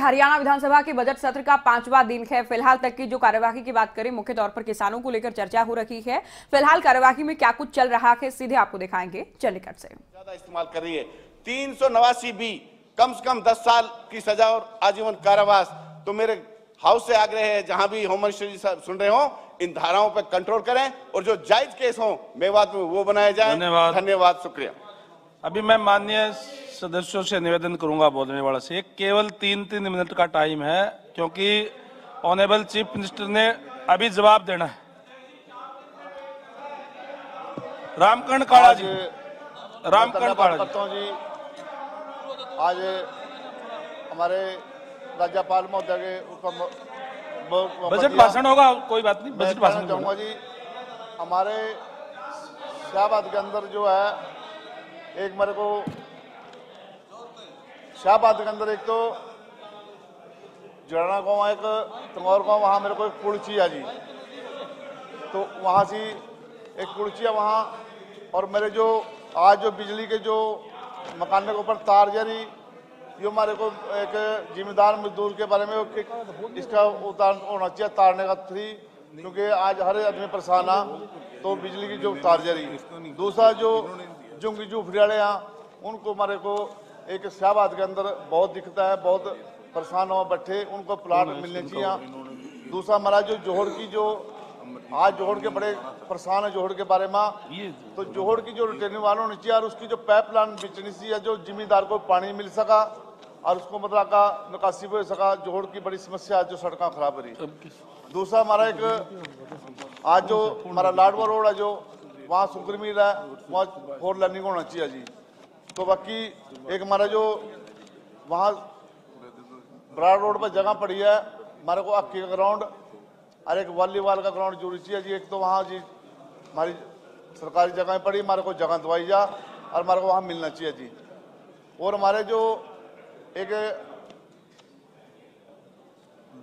हरियाणा विधानसभा के बजट सत्र का पांचवा दिन है। फ़िलहाल तक की जो कार्यवाही की बात करें मुख्य तौर पर किसानों को लेकर चर्चा हो रही है। फ़िलहाल कार्यवाही में क्या कुछ चल रहा है सीधे आपको दिखाएँगे। चंडीगढ़ से। ज़्यादा इस्तेमाल कर रही है तीन सौ नवासी बी कम से कम दस साल की सजा और आजीवन कारावास। तो मेरे हाउस से आग्रह है जहाँ भी होम मिनिस्टर जी साहब सुन रहे हो इन धाराओं पर कंट्रोल करें और जो जायज़ केस हो मेवात में वो बनाए जाए। धन्यवाद। धन्यवाद शुक्रिया। अभी मैं माननीय सदस्यों से निवेदन करूँगा बोलने वाला से केवल तीन तीन मिनट का टाइम है क्योंकि ऑनेबल चीफ मिनिस्टर ने अभी जवाब देना है। रामकर्ण काला जी। रामकर्ण काला जी। आज हमारे राज्यपाल महोदय के बजट भाषण होगा कोई बात नहीं बजट भाषण चाहूँगा जी हमारे शाहबाद के अंदर जो है एक मेरे को शाहबाद के अंदर एक तो जड़ना गाँव एक तंगौर गाँव वहाँ मेरे को एक पुड़ची है जी। तो वहाँ से एक पुड़ची है वहाँ और मेरे जो आज जो बिजली के जो मकान के ऊपर तार जरी ये हमारे को एक जिम्मेदार मजदूर के बारे में इसका उतार होना चाहिए तारने का थ्री क्योंकि आज हर आदमी परेशान आ तो बिजली की जो तार जरी दूसरा जो जुंगी झूफड़ी वाले हैं उनको हमारे को एक शाहबाद के अंदर बहुत दिखता है बहुत परेशान हो बैठे उनको प्लाट मिलने चाहिए। दूसरा हमारा जो जोहड़ की जो आज जोहड़ के बड़े परेशान है जोहड़ के बारे में। तो जोहड़ की जो रिटेनिंग वाल होनी चाहिए और उसकी जो पाइप लाइन बिचनी चाहिए जो जिम्मेदार को पानी मिल सका और उसको मतलब का निकासी भी हो सका जोहड़ की बड़ी समस्या जो सड़क खराब हो रही दूसरा हमारा एक आज जो हमारा लाडवा रोड है जो वहाँ सुगर मिल रहा है वहाँ फोर लर्निंग होना चाहिए जी। तो बाकी एक हमारा जो वहाँ ब्राड रोड पर जगह पड़ी है, हमारे को हॉकी का ग्राउंड और एक वॉलीबॉल का ग्राउंड ज़रूरी चाहिए जी। एक तो वहाँ जी हमारी सरकारी जगह पड़ी, हमारे को जगह दवाई जा और हमारे को वहाँ मिलना चाहिए जी। और हमारे जो एक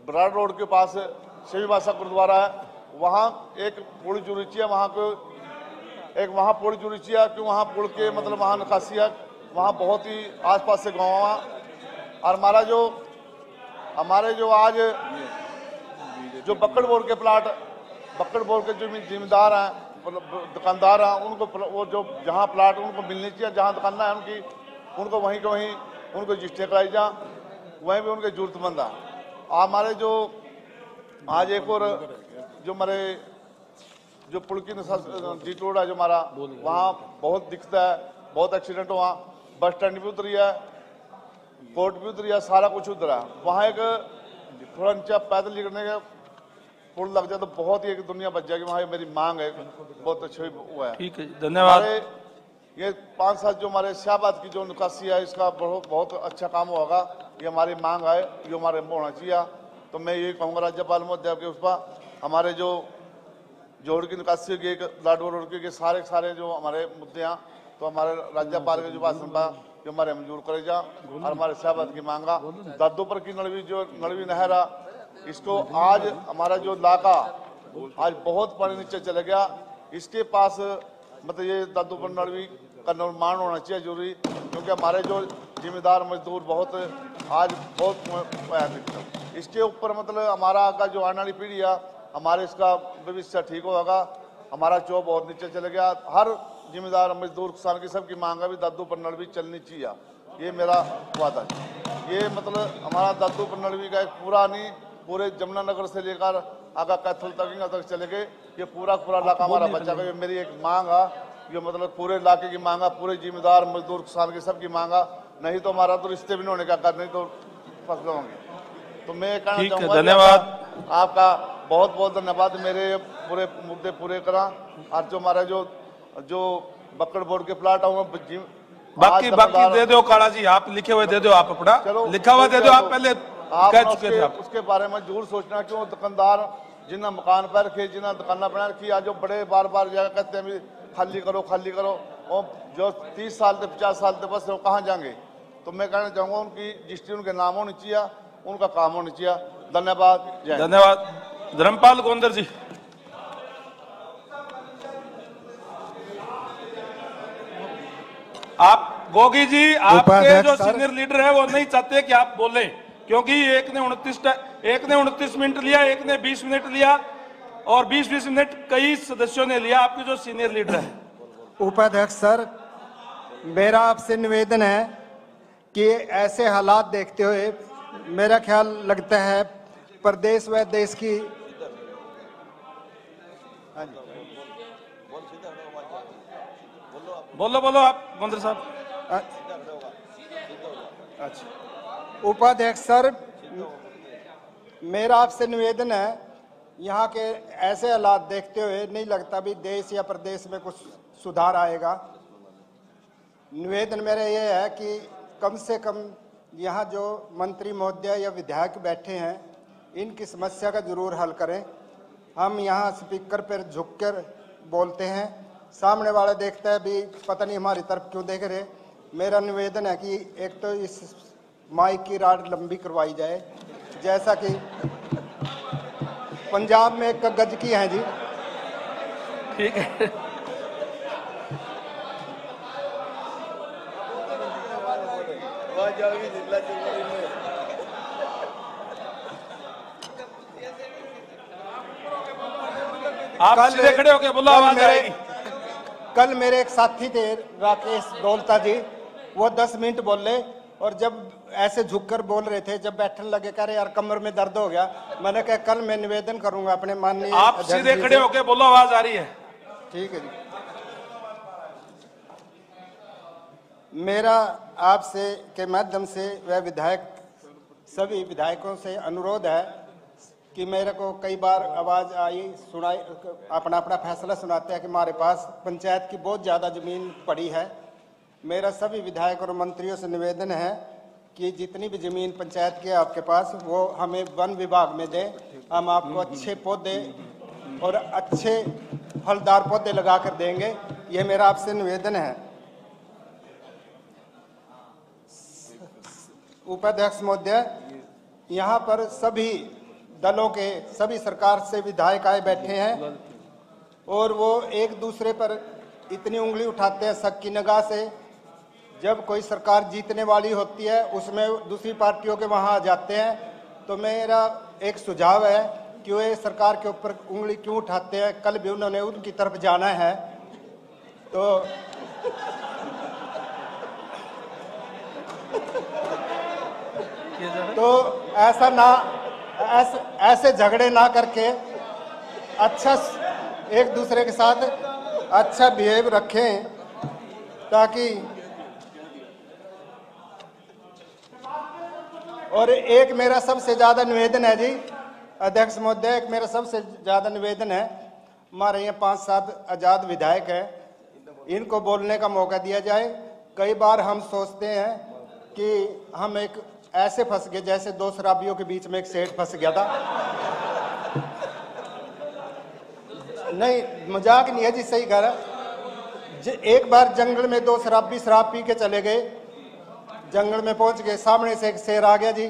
ब्राड रोड के पास शिवी भाषा गुरुद्वारा है, वहाँ एक पुल ज़रूरी चाहिए, वहाँ को एक वहाँ पुल ज़रूरी चाहिए कि वहाँ पुल के मतलब वहाँ निकासी वहाँ बहुत ही आसपास से गाँव और हमारा जो, हमारे जो आज जो बक्कड़ बोर के प्लाट, बक्कड़ बोर के जो जिम्मेदार हैं मतलब दुकानदार हैं, उनको वो जो जहाँ प्लाट उनको मिलनी चाहिए, जहाँ दुकाना है उनकी, उनको वहीं के वहीं उनको रजिस्टर कराई जा वहीं भी उनके जरूरतमंद है। हमारे जो आज एक और जो हमारे जो पुल की जी रोड है जो हमारा वहाँ बहुत दिखता है बहुत एक्सीडेंट हुआ। बस स्टैंड भी उतरी है कोर्ट भी उतरी है सारा कुछ उधर है। वहाँ एक थोड़ा नीचे पैदल निकलने का पुल लग जाए तो बहुत ही एक दुनिया बच जाएगी। वहाँ मेरी मांग है बहुत अच्छा हुआ है। ठीक है धन्यवाद। ये पाँच साल जो हमारे शाहबाद की जो निकासी है इसका बहुत बहुत अच्छा काम होगा। ये हमारी मांग है ये हमारे होना चाहिए। तो मैं ये कहूँगा राज्यपाल महोदय के उस पर हमारे जो जोड़ की निकासी एक लाडो रोड के सारे सारे जो हमारे मुद्दे हैं तो हमारे राज्यपाल के जो भाषण जो हमारे मंजूर करे जा, और हमारे शाहबाद की मांगा दादो पर की नड़वी जो नड़वी नहर इसको आज हमारा जो इलाका, आज बहुत पानी नीचे चले गया। इसके पास मतलब ये दादू पर नड़वी का निर्माण होना चाहिए ज़रूरी, क्योंकि हमारे जो जिम्मेदार मजदूर बहुत, आज बहुत इसके ऊपर मतलब हमारा का जो आने वाली पीढ़ी है हमारे इसका भविष्य ठीक होगा हमारा चो बहुत नीचे चले गया। हर जिम्मेदार मजदूर किसान की सबकी मांग है भी दादू पर नड़वी चलनी चाहिए। ये मेरा वादा है। ये मतलब हमारा दादू पर नड़वी का एक पूरा नहीं पूरे जमुनानगर से लेकर आगा कैथल तक तक चले गए। ये पूरा पूरा इलाका हमारा बच्चा का ये मेरी एक मांग है। ये मतलब पूरे इलाके की मांगा पूरे जिम्मेदार मजदूर किसान की सबकी मांगा नहीं तो हमारा तो रिश्ते भी नहीं होने का नहीं तो फ़सल होंगे। तो मैं कहना चाहूँगा धन्यवाद। आपका बहुत बहुत धन्यवाद मेरे पूरे मुद्दे पूरे करा। और जो हमारा जो जो बक्कड़ बोर्ड के प्लाट है बाकी बाकी दे दो काला जी आप लिखे हुए दे दो आप अपना। लिखा हुआ दे दो आप पहले आप कह चुके उसके, थे आप। उसके बारे में ज़रूर सोचना क्यों? दुकानदार जिन्हें मकान पर रखे जिन्हें दुकाना बना रखी आज जो बड़े बार बार जाकर कहते हैं खाली करो खाली करो। और जो तीस साल से पचास साल से बस वो कहाँ जाएँगे? तो मैं कहना चाहूँगा उनकी रजिस्ट्री उनके नाम होनी चाहिए उनका काम होना चाहिए। धन्यवाद। धन्यवाद। धर्मपाल गोंदर जी। आप गोगी जी आपके जो सीनियर लीडर है वो नहीं चाहते कि आप बोले क्योंकि एक ने उनतीस एक ने उनतीस मिनट लिया एक ने बीस मिनट लिया और बीस बीस मिनट कई सदस्यों ने लिया आपके जो सीनियर लीडर है। उपाध्यक्ष सर मेरा आपसे निवेदन है कि ऐसे हालात देखते हुए मेरा ख्याल लगता है प्रदेश व देश की बोलो बोलो आप मंत्री साहब। अच्छा। उपाध्यक्ष सर, मेरा आपसे निवेदन है, यहाँ के ऐसे हालात देखते हुए नहीं लगता भी देश या प्रदेश में कुछ सुधार आएगा। निवेदन मेरा ये है कि कम से कम यहाँ जो मंत्री महोदय या विधायक बैठे हैं, इनकी समस्या का ज़रूर हल करें। हम यहाँ स्पीकर पर झुक कर बोलते हैं। सामने वाले देखते हैं, भी पता नहीं हमारी तरफ़ क्यों देख रहे। मेरा निवेदन है कि एक तो इस माइक की राड लंबी करवाई जाए। जैसा कि पंजाब में एक गज की है जी। ठीक है। आप कल- सीधे खड़े होके बोलो आवाज़ मेरे- आएगी। कल मेरे एक साथी थे राकेश दौलता जी। वो दस मिनट बोले और जब ऐसे झुककर बोल रहे थे जब बैठने लगे कह रहे यार कमर में दर्द हो गया। मैंने कहा कल मैं निवेदन करूँगा अपने माननीय आप सीधे खड़े होके बोलो आवाज़ आ रही है। ठीक है जी। मेरा आपसे के माध्यम से वह विधायक सभी विधायकों से अनुरोध है कि मेरे को कई बार आवाज़ आई, सुनाई, अपना अपना फैसला सुनाते हैं कि हमारे पास पंचायत की बहुत ज़्यादा ज़मीन पड़ी है। मेरा सभी विधायक और मंत्रियों से निवेदन है कि जितनी भी ज़मीन पंचायत की आपके पास, वो हमें वन विभाग में दें। हम आपको अच्छे पौधे और अच्छे फलदार पौधे लगा कर देंगे, ये मेरा आपसे निवेदन है। उपाध्यक्ष महोदय, यहाँ पर सभी दलों के सभी सरकार से विधायक आए बैठे हैं और वो एक दूसरे पर इतनी उंगली उठाते हैं शक की निगाह से। जब कोई सरकार जीतने वाली होती है उसमें दूसरी पार्टियों के वहाँ आ जाते हैं। तो मेरा एक सुझाव है कि वे सरकार के ऊपर उंगली क्यों उठाते हैं? कल भी उन्होंने उनकी तरफ़ जाना है। तो तो ऐसा ना ऐसे ऐसे झगड़े ना करके अच्छा एक दूसरे के साथ अच्छा बिहेव रखें ताकि और एक मेरा सबसे ज़्यादा निवेदन है जी, अध्यक्ष महोदय, एक मेरा सबसे ज़्यादा निवेदन है, हमारे यहाँ पाँच सात आज़ाद विधायक हैं, इनको बोलने का मौका दिया जाए। कई बार हम सोचते हैं कि हम एक ऐसे फंस गए जैसे दो शराबियों के बीच में एक सेठ फंस गया था। नहीं, मज़ाक नहीं है जी, सही कह रहा एक बार जंगल में दो शराबी शराब पी के चले गए। जंगल में पहुँच गए, सामने से एक शेर आ गया जी।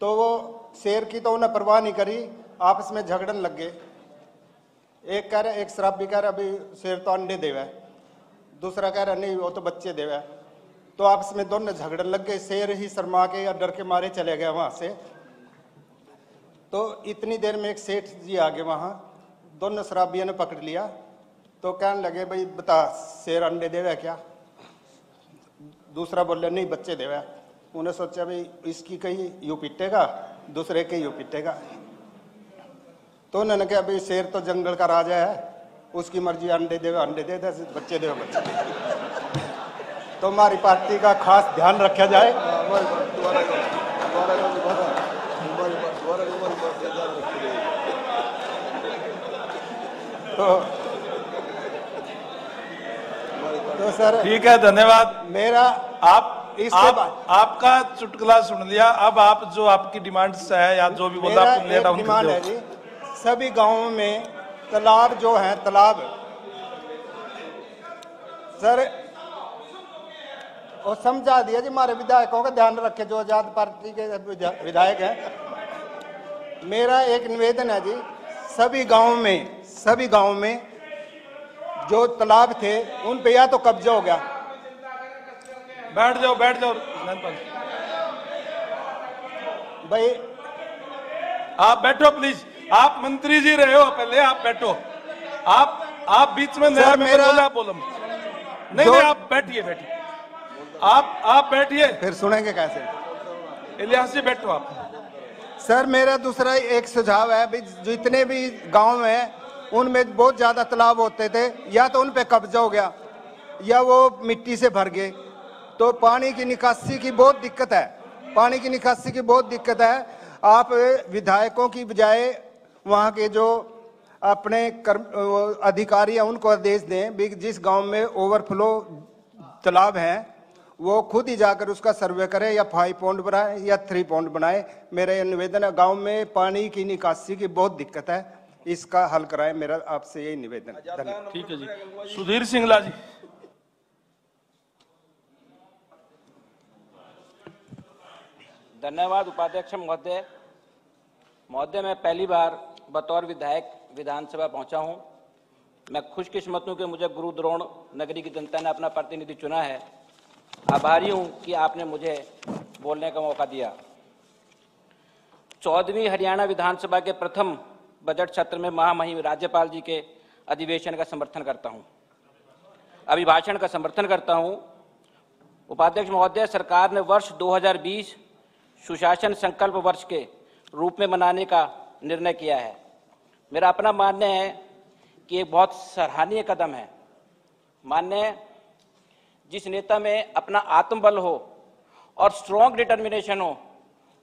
तो वो शेर की तो उन्हें परवाह नहीं करी, आपस में झगड़न लग गए। एक कह रहा, एक शराबी कह रहा, अभी शेर तो अंडे देवा है। दूसरा कह रहा, नहीं, वो तो बच्चे देवा है। तो आपस में दोनों झगड़न लग गए, शेर ही शर्मा के या डर के मारे चले गए वहाँ से। तो इतनी देर में एक सेठ जी आ गए वहाँ, दोनों शराबियों ने पकड़ लिया। तो कहने लगे, भाई बता, शेर अंडे देवे क्या? दूसरा बोले, नहीं, बच्चे देवे। उन्हें सोचा, भाई, इसकी कहीं यू पीटेगा, दूसरे के यू पिटेगा। तो उन्होंने कहा, भाई, शेर तो जंगल का राजा है, उसकी मर्ज़ी, अंडे देवे, अंडे दे दे, बच्चे देवे, बच्चे दे। तो हमारी पार्टी का खास ध्यान रखा जाए। तो तो सर ठीक है धन्यवाद। मेरा आप इसके आप, आपका चुटकुला सुन लिया। अब आप जो आपकी डिमांड्स है या जो भी बोला डिमांड है जी। सभी गाँवों में तालाब जो है तालाब। सर वो समझा दिया जी हमारे विधायकों का ध्यान रखे जो आज़ाद पार्टी के विधायक हैं। मेरा एक निवेदन है जी सभी गाँवों में सभी गाँवों में जो तालाब थे उन पे या तो कब्जा हो गया। बैठ जाओ बैठ जाओ भाई आप बैठो प्लीज़ आप मंत्री जी रहे हो पहले आप बैठो। आप आप बीच में नया मेरा- बोला बोलो। नहीं नहीं आप बैठिए बैठिए। आप आप बैठिए। फिर सुनेंगे कैसे? इलियास जी बैठो आप। सर मेरा दूसरा एक सुझाव है भी जितने भी गाँव हैं उनमें बहुत ज़्यादा तालाब होते थे या तो उन पे कब्जा हो गया या वो मिट्टी से भर गए। तो पानी की निकासी की बहुत दिक्कत है पानी की निकासी की बहुत दिक्कत है। आप विधायकों की बजाय वहाँ के जो अपने कर्म अधिकारी हैं उनको आदेश दें भी जिस गाँव में ओवरफ्लो तालाब हैं वो खुद ही जाकर उसका सर्वे करे या फाइव पॉइंट बनाए या थ्री पॉइंट बनाए। मेरा यह निवेदन है गाँव में पानी की निकासी की बहुत दिक्कत है। इसका हल कराए मेरा आपसे यही निवेदन है। धन्यवाद। ठीक है जी सुधीर सिंगला जी। धन्यवाद उपाध्यक्ष महोदय। महोदय मैं पहली बार बतौर विधायक विधानसभा पहुँचा हूँ। मैं खुशकिस्मत हूँ कि मुझे गुरु द्रोण नगरी की जनता ने अपना प्रतिनिधि चुना है। आभारी हूँ कि आपने मुझे बोलने का मौका दिया। चौदहवीं हरियाणा विधानसभा के प्रथम बजट सत्र में महामहिम राज्यपाल जी के अधिवेशन का समर्थन करता हूँ। अभिभाषण का समर्थन करता हूँ। उपाध्यक्ष महोदय, सरकार ने वर्ष 2020 सुशासन संकल्प वर्ष के रूप में मनाने का निर्णय किया है। मेरा अपना मानना है कि एक बहुत सराहनीय कदम है। मान्य जिस नेता में अपना आत्मबल हो और स्ट्रॉन्ग डिटर्मिनेशन हो,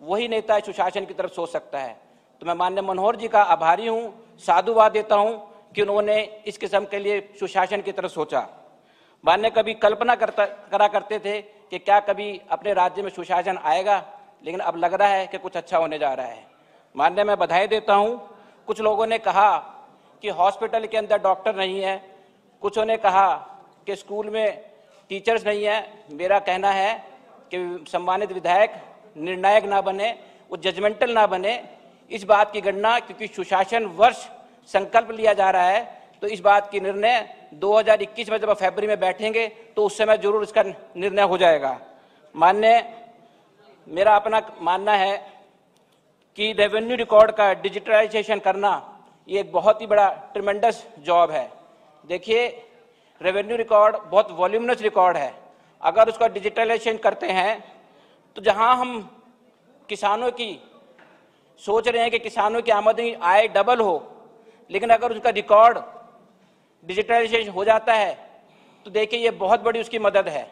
वही नेता सुशासन की तरफ़ सोच सकता है। तो मैं मान्य मनोहर जी का आभारी हूँ, साधुवाद देता हूँ कि उन्होंने इस किस्म के लिए सुशासन की तरफ़ सोचा। मान्य कभी कल्पना करता, करा करते थे कि क्या कभी अपने राज्य में सुशासन आएगा, लेकिन अब लग रहा है कि कुछ अच्छा होने जा रहा है। मान्य मैं बधाई देता हूँ। कुछ लोगों ने कहा कि हॉस्पिटल के अंदर डॉक्टर नहीं है। कुछों ने कहा कि स्कूल में टीचर्स नहीं है। मेरा कहना है कि सम्मानित विधायक निर्णायक ना बने, वो जजमेंटल ना बने। इस बात की गणना क्योंकि सुशासन वर्ष संकल्प लिया जा रहा है तो इस बात की निर्णय 2021 में जब फरवरी में बैठेंगे तो उस समय ज़रूर इसका निर्णय हो जाएगा। मान्य, मेरा अपना मानना है कि रेवेन्यू रिकॉर्ड का डिजिटलाइजेशन करना, ये एक बहुत ही बड़ा ट्रिमेंडस जॉब है। देखिए रेवेन्यू रिकॉर्ड बहुत वॉल्यूमनस रिकॉर्ड है। अगर उसका डिजिटलाइजेशन करते हैं तो जहाँ हम किसानों की सोच रहे हैं कि किसानों की आमदनी आय डबल हो, लेकिन अगर उसका रिकॉर्ड डिजिटलाइजेशन हो जाता है तो देखिए ये बहुत बड़ी उसकी मदद है।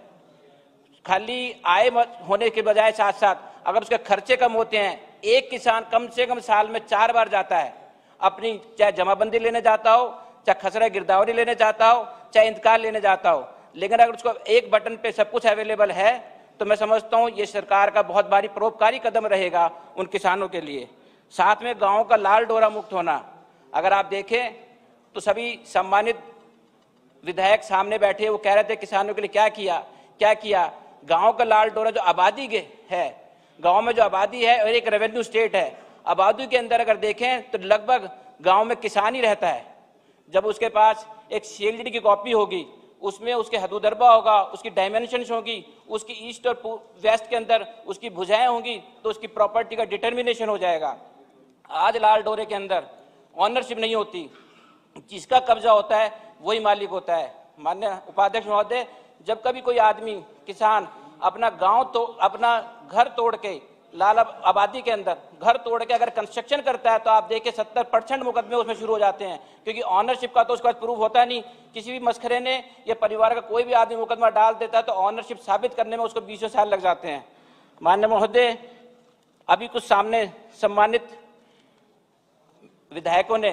खाली आय होने के बजाय साथ साथ अगर उसके खर्चे कम होते हैं, एक किसान कम से कम साल में चार बार जाता है। अपनी चाहे जमाबंदी लेने जाता हो, चाहे खसरा गिरदावरी लेने जाता हो चाहे इंतकाल लेने जाता हो, लेकिन अगर उसको एक बटन पे सब कुछ अवेलेबल है तो मैं समझता हूँ ये सरकार का बहुत भारी परोपकारी कदम रहेगा उन किसानों के लिए। साथ में गाँव का लाल डोरा मुक्त होना, अगर आप देखें तो सभी सम्मानित विधायक सामने बैठे, वो कह रहे थे किसानों के लिए क्या किया क्या किया? गाँव का लाल डोरा जो आबादी है, गाँव में जो आबादी है और एक रेवेन्यू स्टेट है, आबादी के अंदर अगर देखें तो लगभग गाँव में किसान ही रहता है। जब उसके पास एक सीएलडी की कॉपी होगी। उसमें उसके हदुदरबा होगा, उसकी डायमेंशन होगी, उसकी ईस्ट और वेस्ट के अंदर उसकी भुजाएँ होंगी तो उसकी प्रॉपर्टी का डिटर्मिनेशन हो जाएगा। आज लाल डोरे के अंदर ऑनरशिप नहीं होती। जिसका कब्जा होता है, वही मालिक होता है। मान्य उपाध्यक्ष महोदय, जब कभी कोई आदमी, किसान, अपना गाँव तो अपना घर तोड़ के लाल आबादी के अंदर। घर तोड़ के अगर कंस्ट्रक्शन करता है तो आप देखिए सत्तर परसेंट मुकदमे उसमें शुरू हो जाते हैं। क्योंकि ऑनरशिप का तो उसके पास प्रूफ होता नहीं। किसी भी मस्खरे ने या परिवार का कोई भी आदमी मुकदमा डाल देता है तो ऑनरशिप साबित करने में उसको बीसों साल लग जाते हैं। मान्य महोदय, अभी कुछ सामने सम्मानित विधायकों ने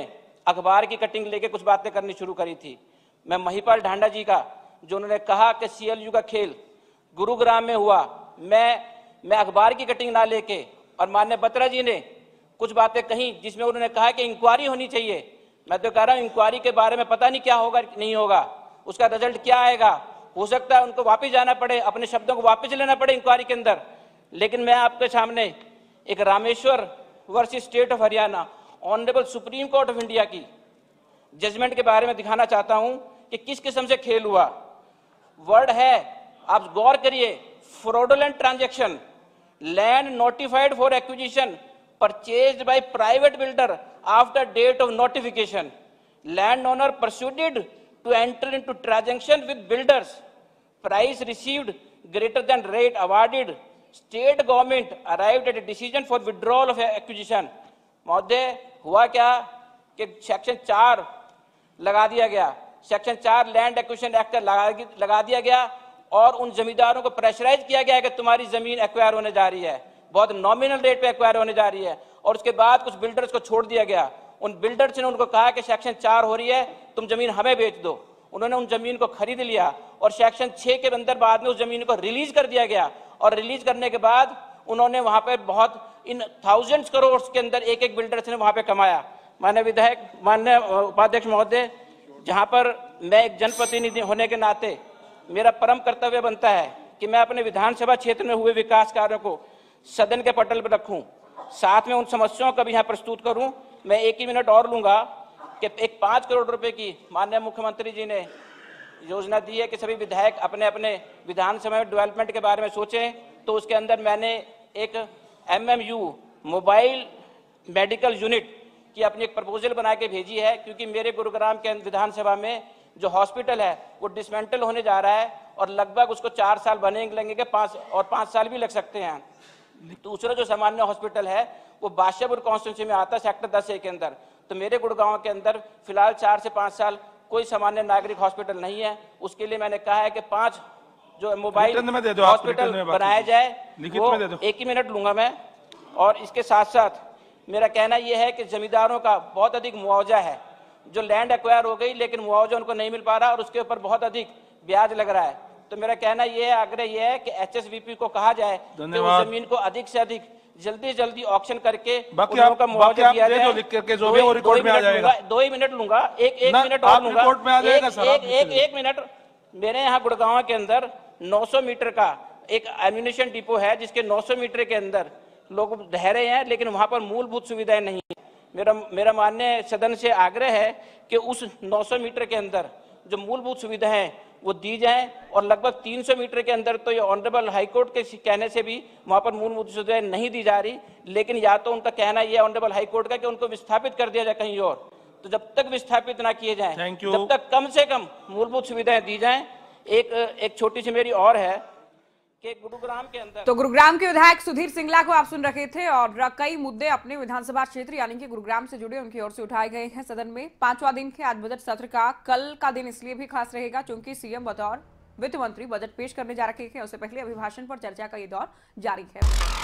अखबार की कटिंग लेके कुछ बातें करनी शुरू करी थी। मैं महिपाल ढांडा जी का, जो उन्होंने कहा कि सीएलयू का खेल गुरुग्राम में हुआ। मैं मैं अखबार की कटिंग ना लेके और मान्य बत्रा जी ने कुछ बातें कही जिसमें उन्होंने कहा कि इंक्वायरी होनी चाहिए। मैं तो कह रहा हूँ इंक्वायरी के बारे में पता नहीं क्या होगा, नहीं होगा। उसका रिज़ल्ट क्या आएगा? हो सकता है उनको वापस जाना पड़े, अपने शब्दों को वापस लेना पड़े इंक्वायरी के अंदर। लेकिन मैं आपके सामने एक Rameshwar versus state of Haryana honourable supreme court of India की जजमेंट के बारे में दिखाना चाहता हूँ कि किस किस्म से खेल हुआ। वर्ड है, आप गौर करिए fraudulent transaction land notified for acquisition purchased by private builder after date of notification. Landowner proceeded to enter into transaction with builders. Price received greater than rate awarded. State government arrived at a decision for withdrawal of acquisition. महोदय हुआ क्या कि section चार लगा दिया गया section चार land acquisition act लगा, लगा दिया गया और उन जमींदारों को प्रेशराइज किया गया है कि तुम्हारी ज़मीन एक्वायर होने जा रही है। बहुत नॉमिनल रेट पे एक्वायर होने जा रही है। और उसके बाद कुछ बिल्डर्स को छोड़ दिया गया। उन बिल्डर्स ने उनको कहा कि सेक्शन चार हो रही है, तुम ज़मीन हमें बेच दो। उन्होंने उन ज़मीन को खरीद लिया और सेक्शन छह के अंदर बाद में उस ज़मीन को रिलीज़ कर दिया गया। और रिलीज़ करने के बाद उन्होंने वहाँ पर बहुत इन थाउजेंड्स करोड़ के अंदर एक एक बिल्डर्स ने वहाँ पर कमाया। मान्य विधायक मान्य उपाध्यक्ष महोदय, जहाँ पर मैं एक जनप्रतिनिधि होने के नाते मेरा परम कर्तव्य बनता है कि मैं अपने विधानसभा क्षेत्र में हुए विकास कार्यों को सदन के पटल पर रखूँ। साथ में उन समस्याओं का भी यहाँ प्रस्तुत करूँ। मैं एक ही मिनट और लूँगा कि एक पाँच करोड़ रुपए की माननीय मुख्यमंत्री जी ने योजना दी है कि सभी विधायक अपने अपने विधानसभा में डेवलपमेंट के बारे में सोचें। तो उसके अंदर मैंने एक एमएमयू मोबाइल मेडिकल यूनिट की अपनी एक प्रपोजल बना के भेजी है, क्योंकि मेरे गुरुग्राम के विधानसभा में जो हॉस्पिटल है वो डिसमेंटल होने जा रहा है और लगभग उसको चार साल बनेंगे लगेंगे पाँच और पाँच साल भी लग सकते हैं। दूसरा जो सामान्य हॉस्पिटल है वो बादशाहपुर कॉन्स्टिट्यूंसी में आता है सेक्टर दस ए के अंदर। तो मेरे गुड़गांव के अंदर फ़िलहाल चार से पाँच साल कोई सामान्य नागरिक हॉस्पिटल नहीं है। उसके लिए मैंने कहा है कि पाँच जो मोबाइल हॉस्पिटल बनाया जाए वो एक ही मिनट लूँगा मैं। और इसके साथ साथ मेरा कहना यह है कि जमींदारों का बहुत अधिक मुआवजा है। जो लैंड एक्वायर हो गई लेकिन मुआवजा उनको नहीं मिल पा रहा और उसके ऊपर बहुत अधिक ब्याज लग रहा है। तो मेरा कहना यह है आग्रह यह है कि एचएसवीपी को कहा जाए कि उस ज़मीन को अधिक से अधिक जल्दी जल्दी ऑप्शन करके बाकी दिया जाए। लिख करके जो भी वो रिकॉर्ड में आ जाएगा। दो ही मिनट लूँगा। एक एक मिनट और लूँगा। रिकॉर्ड में आ जाएगा सर एक एक एक मिनट मेरे यहाँ गुड़गांव के अंदर 900 मीटर का एक एम्यूनेशन डिपो है जिसके 900 मीटर के अंदर लोग रहे हैं लेकिन वहाँ पर मूलभूत सुविधाएँ नहीं है। मेरा मेरा मान्य सदन से आग्रह है कि उस 900 मीटर के अंदर जो मूलभूत सुविधाएँ वो दी जाए और लगभग 300 मीटर के अंदर तो ये ऑनरेबल हाईकोर्ट के कहने से भी वहाँ पर मूलभूत सुविधाएँ नहीं दी जा रही लेकिन या तो उनका कहना यह ऑनरेबल हाईकोर्ट का कि उनको विस्थापित कर दिया जाए कहीं और। तो जब तक विस्थापित ना किए जाए जब तक कम से कम मूलभूत सुविधाएँ दी जाए एक एक छोटी सी मेरी और है कि गुरुग्राम के अंदर। तो गुरुग्राम के विधायक सुधीर सिंगला को आप सुन रहे थे और कई मुद्दे अपने विधानसभा क्षेत्र यानी कि गुरुग्राम से जुड़े, उनकी ओर से उठाए गए हैं सदन में। पांचवा दिन के आज बजट सत्र का, कल का दिन इसलिए भी खास रहेगा क्योंकि सीएम बतौर वित्त मंत्री बजट पेश करने जा रहे हैं। उससे पहले अभिभाषण पर चर्चा का ये दौर जारी है।